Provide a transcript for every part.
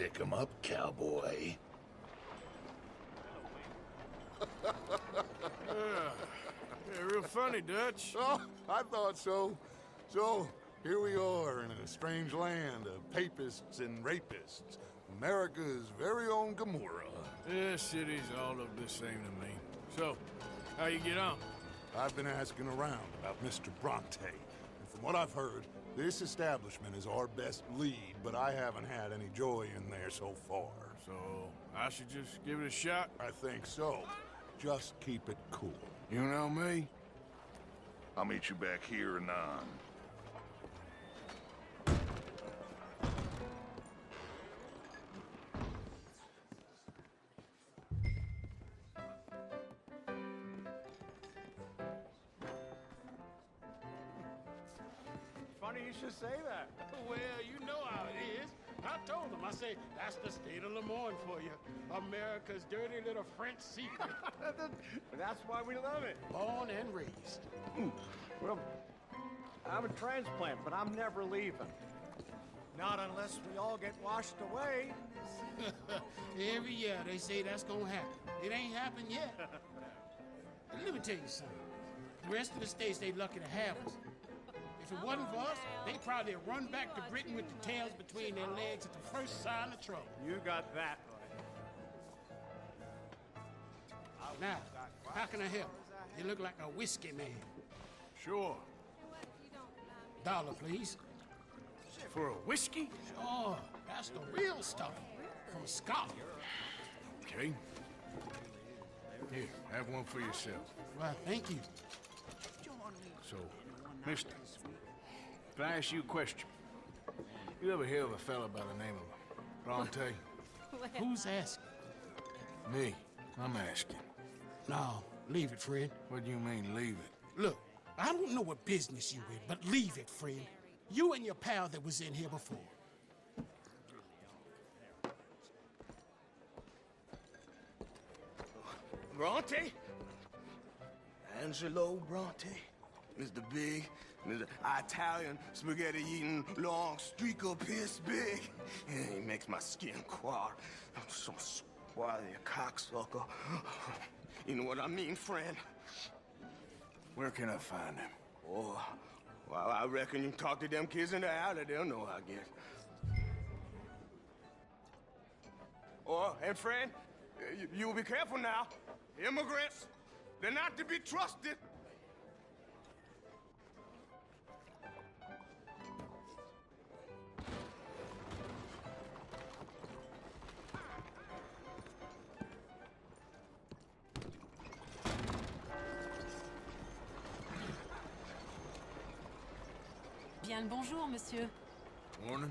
Stick 'em up, cowboy. Yeah, real funny, Dutch. Oh, I thought so. So, here we are in a strange land of papists and rapists. America's very own Gomorrah. This city's all of the same to me. So, how you get on? I've been asking around about Mr. Bronte, and from what I've heard, this establishment is our best lead, but I haven't had any joy in there so far. So, I should just give it a shot? I think so. Just keep it cool. You know me? I'll meet you back here anon. You should say that. Well, you know how it is. I told them. I say, that's the state of Lemoyne for you. America's dirty little French secret. That's why we love it. Born and raised. Mm. Well, I'm a transplant, but I'm never leaving. Not unless we all get washed away. Every year they say that's gonna happen. It ain't happened yet. Let me tell you something. The rest of the states, they lucky to have us. If it wasn't for us, they probably have run back to Britain with the tails between their legs at the first sign of trouble. You got that right. Now, how can I help? You look like a whiskey man. Sure. Dollar, please. For a whiskey? Sure, that's the real stuff. From Scotland. Okay. Here, have one for yourself. Well, thank you. So, mister, can I ask you a question? You ever hear of a fella by the name of Bronte? Who's asking? Me. I'm asking. No, leave it, friend. What do you mean, leave it? Look, I don't know what business you in, but leave it, friend. You and your pal that was in here before. Bronte? Angelo Bronte? Mr. Big, Mr. Italian spaghetti eating long streaker piss big. Yeah, he makes my skin crawl. I'm so swarthy a cocksucker. You know what I mean, friend? Where can I find him? Oh, well, I reckon you talk to them kids in the alley. They'll know, I guess. Oh, and friend, you, you'll be careful now. Immigrants, they're not to be trusted. Bonjour, monsieur. Morning.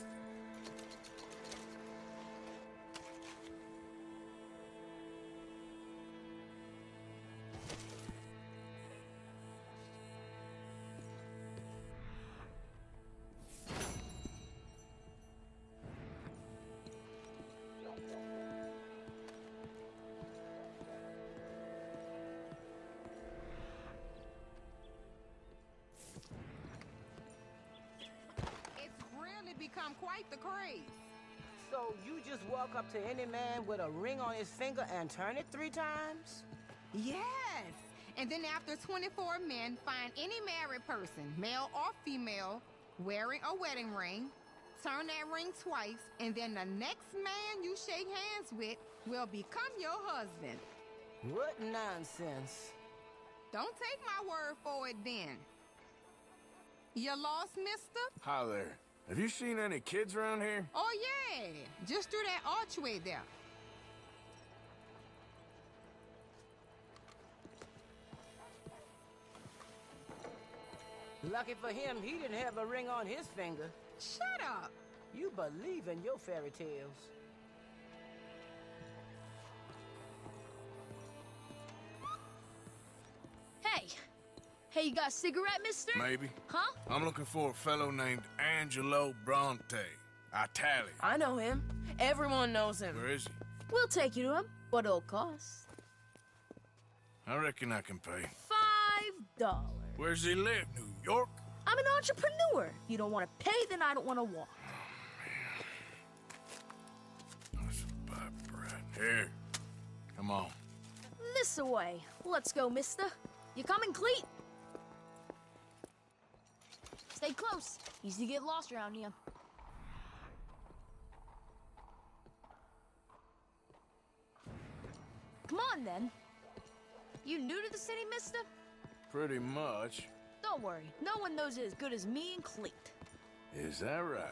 become quite the craze. So you just walk up to any man with a ring on his finger and turn it three times? Yes. And then after 24 men find any married person, male or female, wearing a wedding ring, turn that ring twice, and then the next man you shake hands with will become your husband. What nonsense. Don't take my word for it then. You lost, mister? Hi there. Have you seen any kids around here? Oh, yeah. Just through that archway there. Lucky for him, he didn't have a ring on his finger. Shut up. You believe in your fairy tales. Hey, you got a cigarette, mister? Maybe. Huh? I'm looking for a fellow named Angelo Bronte. Italian. I know him. Everyone knows him. Where is he? We'll take you to him. What it'll cost? I reckon I can pay. Five dollars. Where's he live? New York? I'm an entrepreneur. If you don't want to pay, then I don't want to walk. Let's buy bread. Here. Come on. This away. Let's go, mister. You coming, Cleet? Stay close. Easy to get lost around here. Come on, then. You new to the city, mister? Pretty much. Don't worry. No one knows it as good as me and Cleet. Is that right?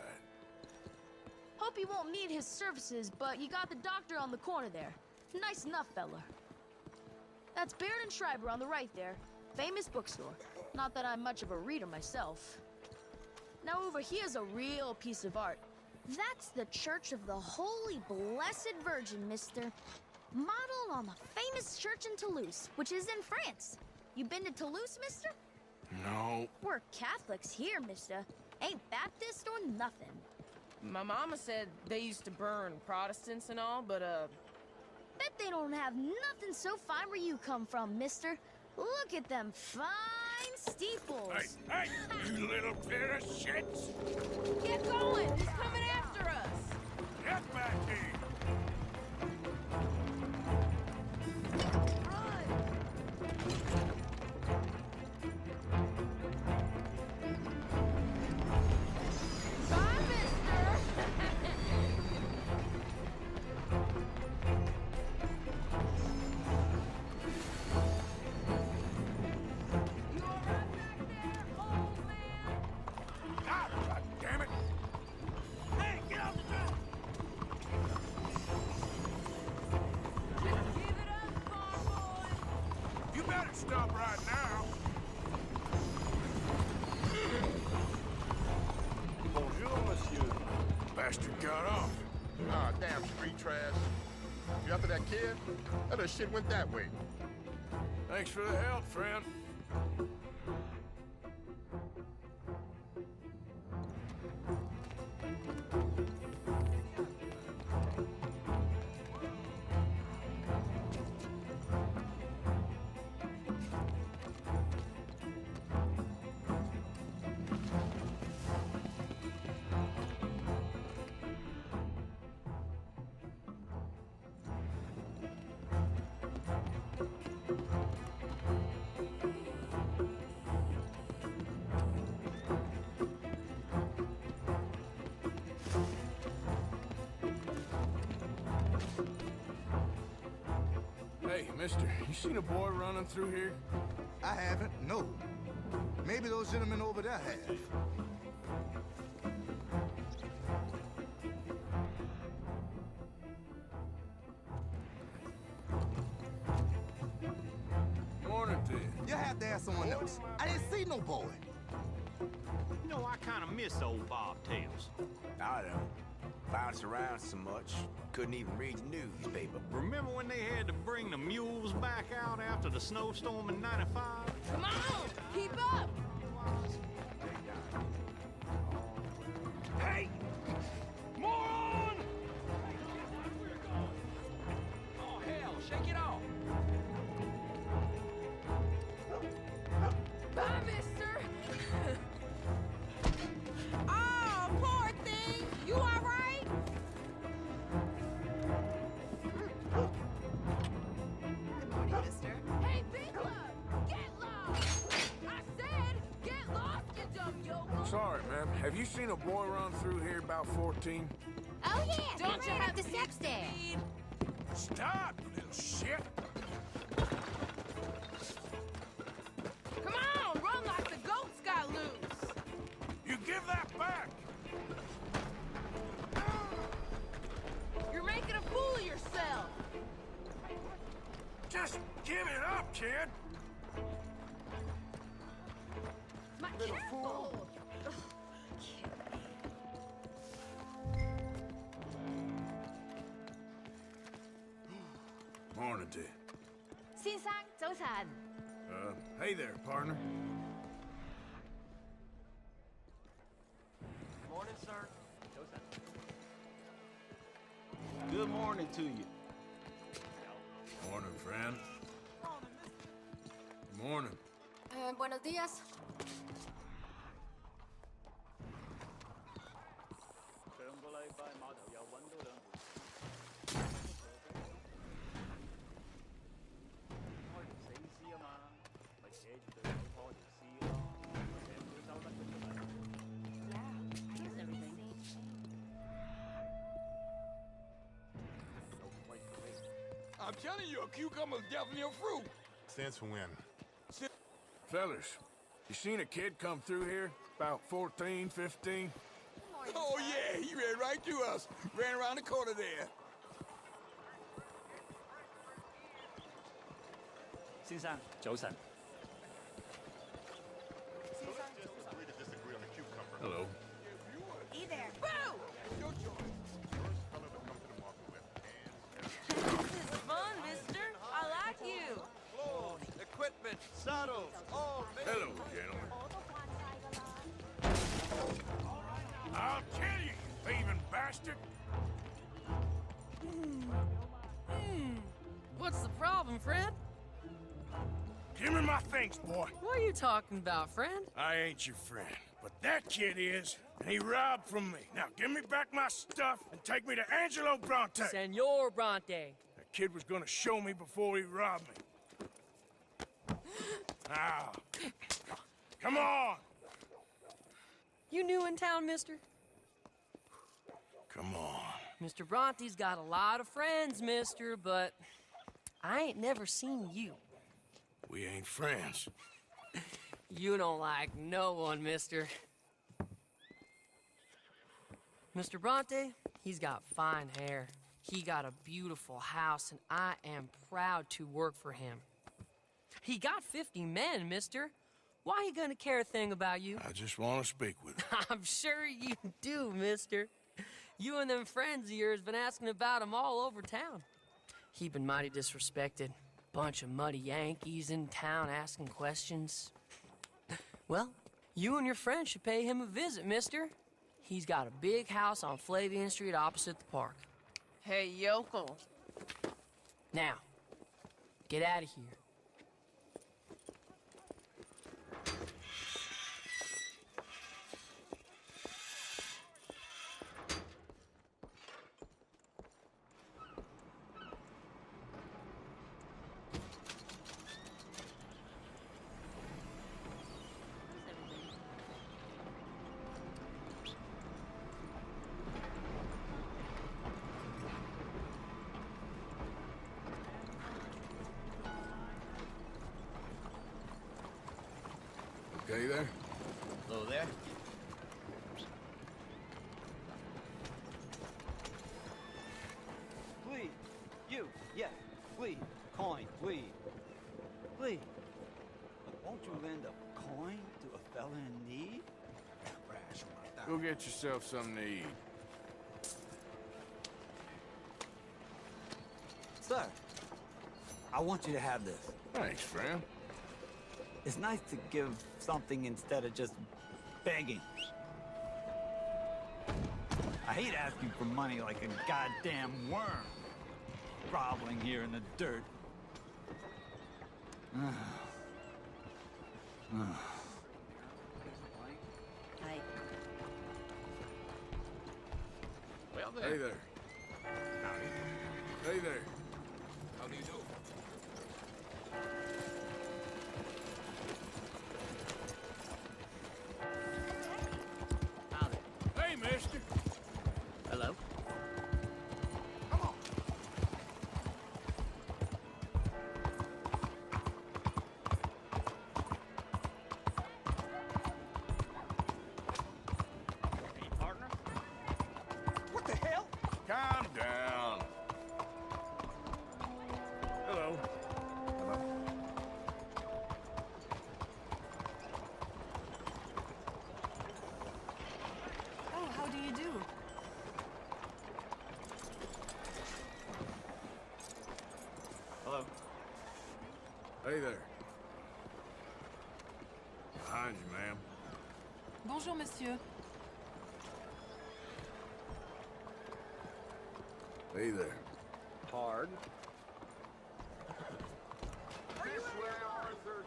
Hope you won't need his services, but you got the doctor on the corner there. Nice enough, fella. That's Baird and Schreiber on the right there. Famous bookstore. Not that I'm much of a reader myself. Now over here's a real piece of art. That's the Church of the Holy Blessed Virgin, mister. Modeled on the famous church in Toulouse, which is in France. You been to Toulouse, mister? No. We're Catholics here, mister. Ain't Baptist or nothing. My mama said they used to burn Protestants and all, but uh, Bet they don't have nothing so fine where you come from, mister. Look at them fine steeples. Hey, hey, you little pair of shits! get going! He's coming after us! Get back here! Stop right now! Bonjour, monsieur. Bastard got off. Ah, damn street trash. You after that kid? That shit went that way. Thanks for the help, friend. Mister, you seen a boy running through here? I haven't, no. Maybe those gentlemen over there have. Morning to you. You have to ask someone else. I didn't see no boy. You know, I kind of miss old bobtails. I don't. Bounce around so much, couldn't even read the newspaper. Remember when they had to bring the mules back out after the snowstorm in 95? Come on! Keep up! Have you seen a boy run through here about 14? Oh, yeah. Don't you have up the to steps there. Stop, Uh, hey there, partner. Good Morning, sir. Good morning to you. Morning, friend. Good morning. Eh, buenos días. I'm telling you, a cucumber's definitely a fruit. Since when? Since Fellas, you seen a kid come through here? About 14, 15? Oh, yeah, he ran right through us. Ran around the corner there. Thieving bastard! Hmm. What's the problem, friend? Give me my things, boy. What are you talking about, friend? I ain't your friend, but that kid is, and he robbed from me. Now give me back my stuff and take me to Angelo Bronte. Senor Bronte. That kid was gonna show me before he robbed me. Now, come on, You new in town, mister? Come on. Mr. Bronte's got a lot of friends, mister, but I ain't never seen you. We ain't friends. You don't like no one, mister. Mr. Bronte, he's got fine hair. He got a beautiful house, and I am proud to work for him. He got 50 men, mister. Why he gonna care a thing about you? I just want to speak with him. I'm sure you do, mister. You and them friends of yours been asking about him all over town. He been mighty disrespected. Bunch of muddy Yankees in town asking questions. Well, you and your friend should pay him a visit, mister. He's got a big house on Flavian Street opposite the park. Hey, yokel. Now, get out of here. Okay there? Hello there. Please. You. Yes. Please. Coin. Please. Please. Won't you lend a coin to a fella in need? Go get yourself something to eat. Sir, I want you to have this. Thanks, friend. It's nice to give something instead of just begging. I hate asking for money like a goddamn worm. Groveling here in the dirt. Well there. Hey there. Hey there. How do you do? Bonjour, monsieur. Hey there. Hard. This way, Arthur.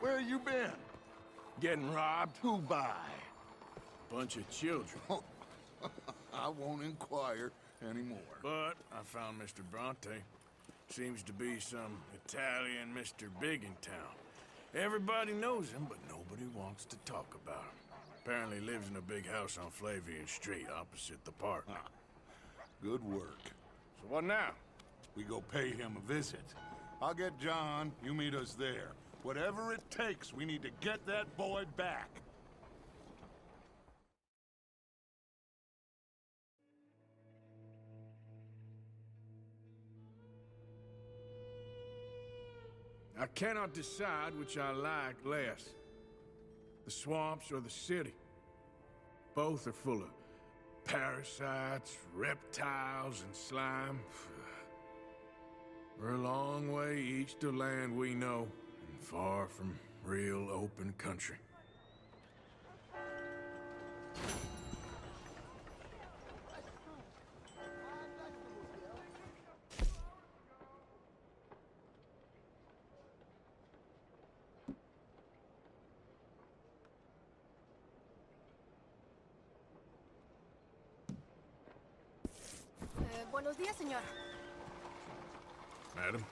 Where you been? Getting robbed? Who by? Bunch of children. Oh, I won't inquire anymore. But I found Mr. Bronte. Seems to be some Italian Mr. Big in town. Everybody knows him, but nobody wants to talk about him. Apparently lives in a big house on Flavian Street opposite the park. Good work. So what now? We go pay him a visit. I'll get John, you meet us there. Whatever it takes, we need to get that boy back. I cannot decide which I like less. The swamps or the city. Both are full of parasites, reptiles, and slime. We're a long way east of land we know, and far from real open country. Buenos días, señor. Madam?